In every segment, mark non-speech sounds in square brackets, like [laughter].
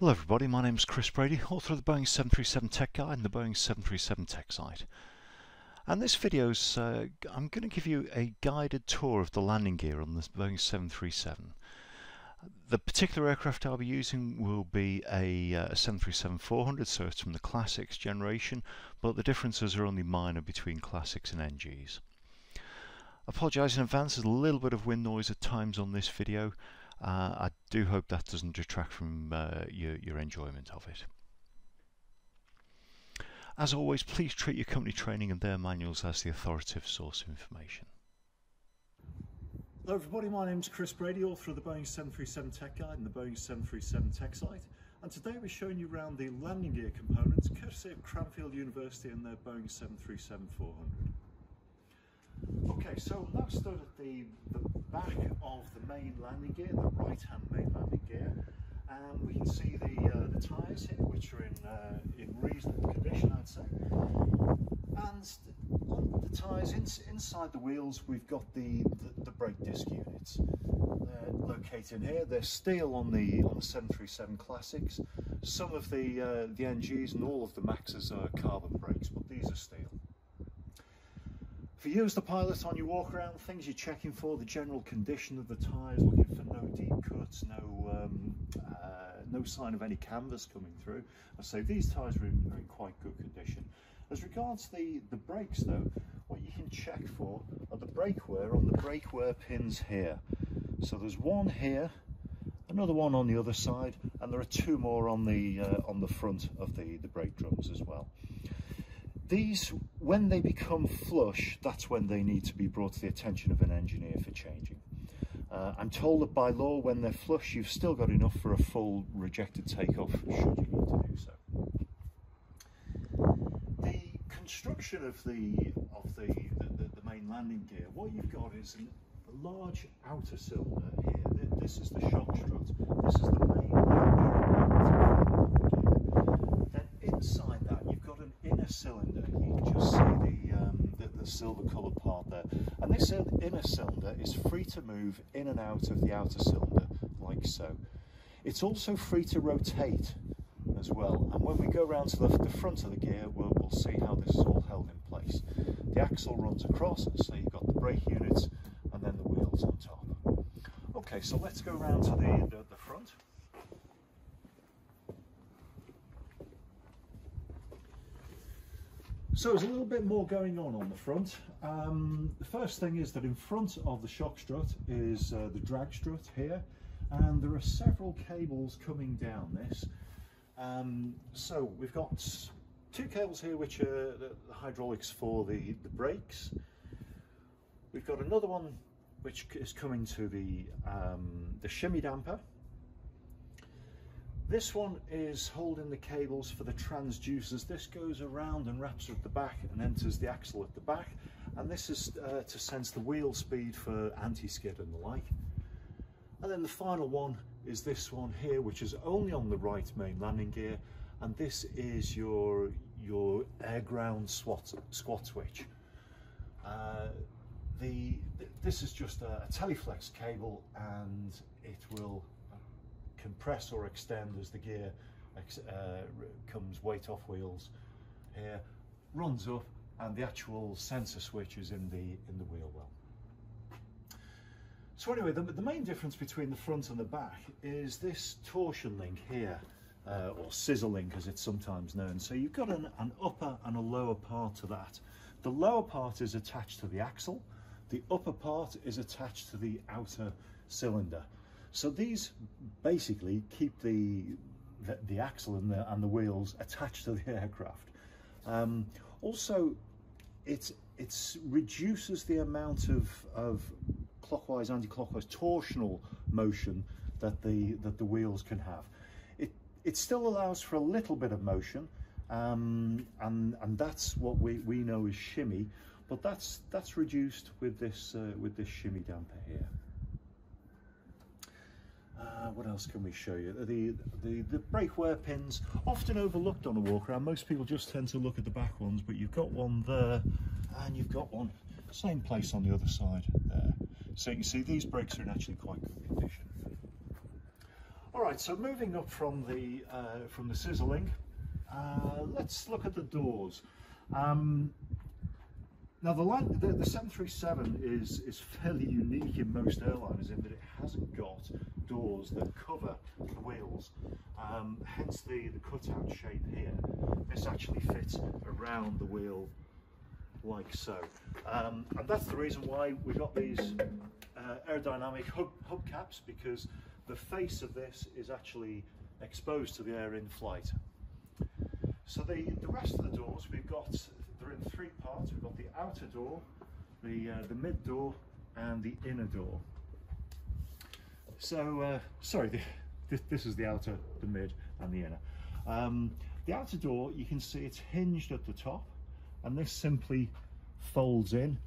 Hello everybody, my name is Chris Brady, author of the Boeing 737 Tech Guide and the Boeing 737 Tech Site. And this video is, uh, I'm going to give you a guided tour of the landing gear on the Boeing 737. The particular aircraft I'll be using will be a, uh, 737-400, so it's from the Classics generation, but the differences are only minor between Classics and NGs. Apologise in advance, there's a little bit of wind noise at times on this video. Uh, I do hope that doesn't detract from uh, your, your enjoyment of it. As always, please treat your company training and their manuals as the authoritative source of information. Hello everybody, my name is Chris Brady, author of the Boeing 737 Tech Guide and the Boeing 737 Tech Site. And today we're showing you around the landing gear components, courtesy of Cranfield University and their Boeing 737-400. Okay, so that stood at the, the back of the main landing gear, the right-hand main landing gear, and we can see the uh, the tyres here, which are in uh, in reasonable condition, I'd say. And on the tyres in, inside the wheels, we've got the, the, the brake disc units. They're located here. They're steel on the on the 737 Classics. Some of the uh, the NGs and all of the Maxes are carbon brakes, but these are steel. For you as the pilot on your walk around, things you're checking for, the general condition of the tyres, looking for no deep cuts, no um, uh, no sign of any canvas coming through. I say these tyres are in, are in quite good condition. As regards the, the brakes though, what you can check for are the brake wear on the brake wear pins here. So there's one here, another one on the other side, and there are two more on the uh, on the front of the, the brake drums as well. These, when they become flush, that's when they need to be brought to the attention of an engineer for changing. Uh, I'm told that by law, when they're flush, you've still got enough for a full rejected takeoff, should you need to do so. The construction of the of the, the, the main landing gear, what you've got is a large outer cylinder here. This is the shock strut. This is the main the gear. Then inside that, you've got an inner cylinder. You can just see the, um, the, the silver coloured part there. And this inner cylinder is free to move in and out of the outer cylinder, like so. It's also free to rotate as well. And when we go around to the, the front of the gear, we'll, we'll, see how this is all held in place. The axle runs across, so you've got the brake units and then the wheels on top. Okay, so let's go around to the, the, the front. So there's a little bit more going on on the front. Um, the first thing is that in front of the shock strut is uh, the drag strut here and there are several cables coming down this. Um, so we've got two cables here which are the, the hydraulics for the, the brakes. We've got another one which is coming to the, um, the shimmy damper this one is holding the cables for the transducers. This goes around and wraps at the back and enters the axle at the back. And this is uh, to sense the wheel speed for anti-skid and the like. And then the final one is this one here, which is only on the right main landing gear. And this is your, your air ground SWAT, squat switch. Uh, the, this is just a, a teleflex cable and it will compress or extend as the gear uh, comes weight off wheels here, runs up and the actual sensor switch is in the, in the wheel well. So anyway, the, the main difference between the front and the back is this torsion link here, uh, or scissor link as it's sometimes known. So you've got an, an upper and a lower part to that. The lower part is attached to the axle, the upper part is attached to the outer cylinder. So these basically keep the, the, the axle and the, and the wheels attached to the [laughs] aircraft. Um, also, it it's reduces the amount of, of clockwise, anti-clockwise torsional motion that the, that the wheels can have. It, it still allows for a little bit of motion, um, and, and that's what we, we know as shimmy, but that's, that's reduced with this, uh, with this shimmy damper here. Uh, what else can we show you? The, the, the brake wear pins, often overlooked on a walk around. Most people just tend to look at the back ones, but you've got one there and you've got one same place on the other side there. So you can see these brakes are in actually quite good condition. All right, so moving up from the uh, from the scissor link, uh, let's look at the doors. Um, now the, line, the, the 737 is, is fairly unique in most airliners in that it hasn't got doors that cover the wheels, um, hence the, the cutout shape here. This actually fits around the wheel like so. Um, and that's the reason why we got these uh, aerodynamic hub, hubcaps because the face of this is actually exposed to the air in flight. So the, the rest of the doors we've got they're in three parts. We've got the outer door, the, uh, the mid door and the inner door. So, uh, sorry, the, this, this, is the outer, the mid and the inner. Um, the outer door, you can see it's hinged at the top and this simply folds in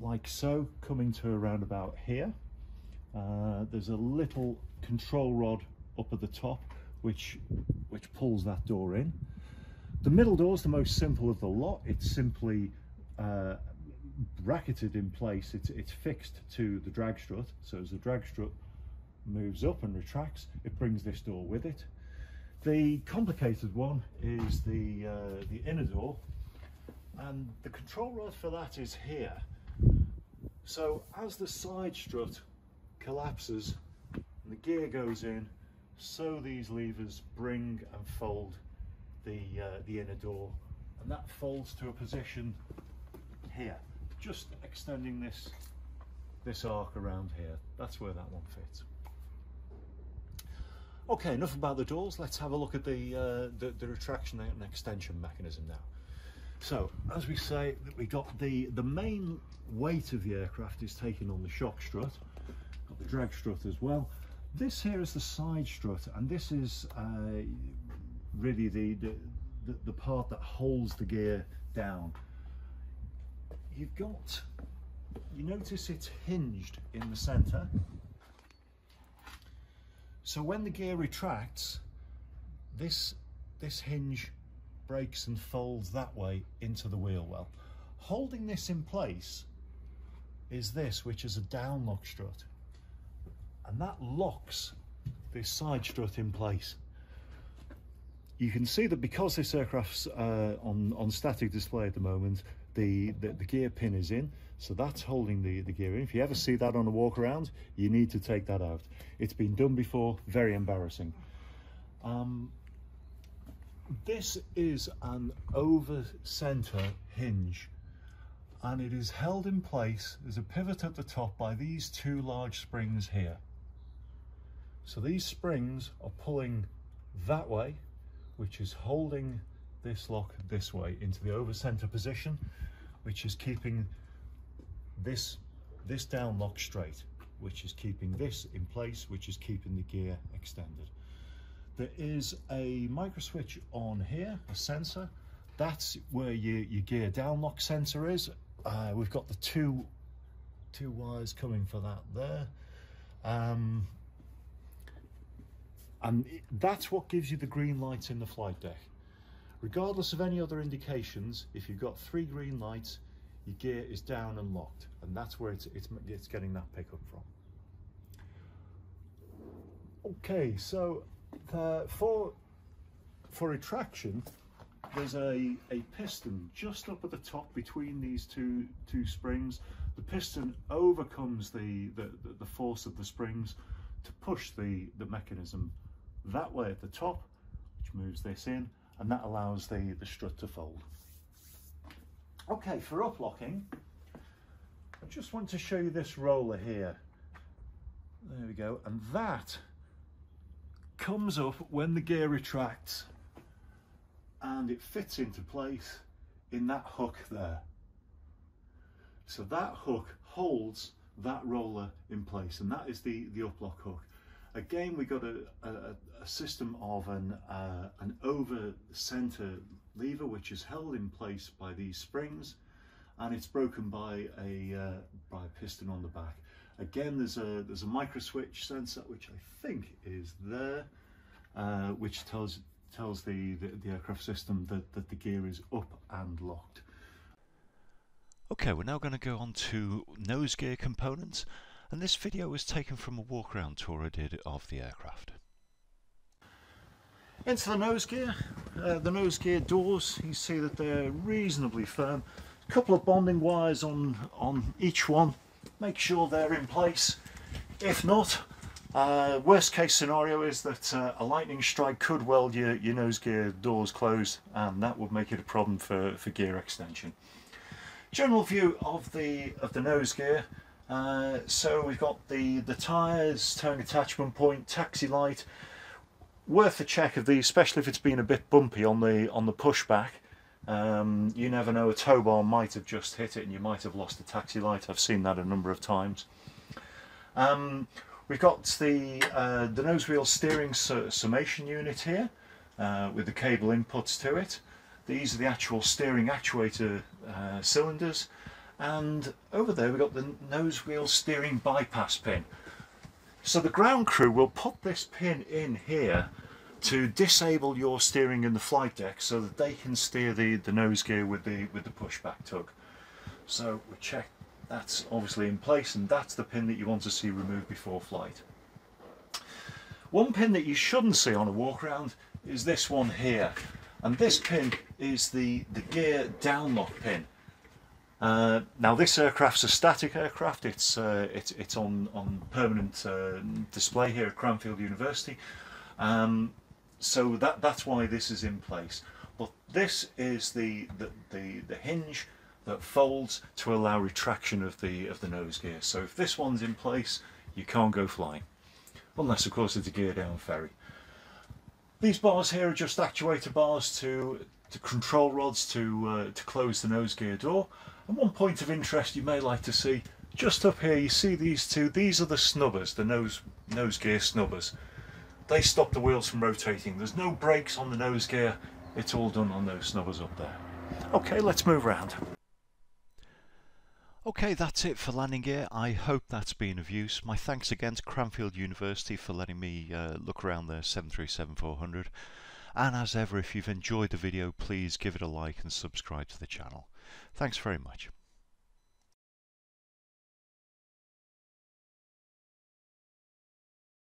like so, coming to around about here. Uh, there's a little control rod up at the top which which pulls that door in. The middle door is the most simple of the lot. It's simply uh, bracketed in place. It's, it's fixed to the drag strut. So as the drag strut moves up and retracts, it brings this door with it. The complicated one is the, uh, the inner door. And the control rod for that is here. So as the side strut collapses and the gear goes in, so these levers bring and fold the, uh, the inner door and that folds to a position here, just extending this, this arc around here. That's where that one fits. Okay, enough about the doors. Let's have a look at the, uh, the, the, retraction and extension mechanism now. So, as we say, that we got the, the main weight of the aircraft is taken on the shock strut, got the drag strut as well. This here is the side strut, and this is uh, really the, the, the part that holds the gear down. You've got, you notice it's hinged in the center. So when the gear retracts, this, this hinge breaks and folds that way into the wheel well. Holding this in place is this, which is a down lock strut. And that locks this side strut in place you can see that because this aircraft's uh, on, on static display at the moment, the, the, the, gear pin is in, so that's holding the, the gear in. If you ever see that on a walk around, you need to take that out. It's been done before, very embarrassing. Um, this is an over center hinge and it is held in place, there's a pivot at the top by these two large springs here. So these springs are pulling that way which is holding this lock this way into the over center position, which is keeping this, this down lock straight, which is keeping this in place, which is keeping the gear extended. There is a micro switch on here, a sensor. That's where your, your gear down lock sensor is. Uh, we've got the two, two wires coming for that there. Um, and that's what gives you the green lights in the flight deck. Regardless of any other indications, if you've got three green lights, your gear is down and locked, and that's where it's, it's, it's getting that pickup from. Okay, so the, for, for retraction, there's a, a piston just up at the top between these two, two springs. The piston overcomes the, the, the force of the springs to push the, the mechanism that way at the top, which moves this in, and that allows the, the strut to fold. Okay, for uplocking, I just want to show you this roller here. There we go, and that comes up when the gear retracts and it fits into place in that hook there. So that hook holds that roller in place and that is the, the uplock hook. Again, we got a, a, a system of an, uh, an over center lever which is held in place by these springs and it's broken by a, uh, by a piston on the back. Again, there's a, there's a micro switch sensor which I think is there, uh, which tells, tells the, the, the aircraft system that, that the gear is up and locked. Okay, we're now going to go on to nose gear components and this video was taken from a walk around tour I did of the aircraft. Into the nose gear, uh, the nose gear doors, you see that they're reasonably firm. A couple of bonding wires on, on each one, make sure they're in place. If not, uh, worst case scenario is that uh, a lightning strike could weld your, your nose gear doors closed and that would make it a problem for, for gear extension. General view of the of the nose gear. Uh, so we've got the, the tyres, towing attachment point, taxi light. Worth a check of these, especially if it's been a bit bumpy on the on the pushback. Um, you never know, a tow bar might have just hit it and you might have lost the taxi light. I've seen that a number of times. Um, We've got the, uh, the nose wheel steering summation unit here uh, with the cable inputs to it. These are the actual steering actuator uh, cylinders and over there we've got the nose wheel steering bypass pin. So the ground crew will put this pin in here to disable your steering in the flight deck so that they can steer the, the nose gear with the, with the pushback tug. So we check that's obviously in place and that's the pin that you want to see removed before flight. One pin that you shouldn't see on a walk around is this one here and this pin is the, the gear downlock pin. Uh, now this aircraft's a static aircraft, it's, uh, it's, it's on, on permanent uh, display here at Cranfield University um, so that, that's why this is in place. But this is the, the, the, the hinge that folds to allow retraction of the of the nose gear. So if this one's in place, you can't go flying, unless of course it's a gear down ferry. These bars here are just actuator bars to to control rods to uh, to close the nose gear door. And one point of interest you may like to see, just up here you see these two, these are the snubbers, the nose nose gear snubbers. They stop the wheels from rotating. There's no brakes on the nose gear, it's all done on those snubbers up there. Okay, let's move around. Okay, that's it for landing gear. I hope that's been of use. My thanks again to Cranfield University for letting me uh, look around the 737-400. And as ever, if you've enjoyed the video, please give it a like and subscribe to the channel. Thanks very much.